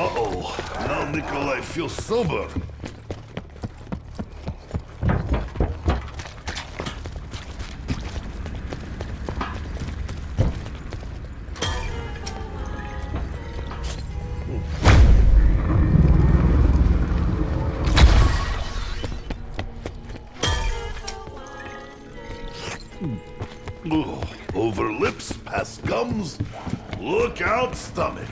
Uh-oh. Now Nikolai feels sober. Over lips, past gums. Look out, stomach.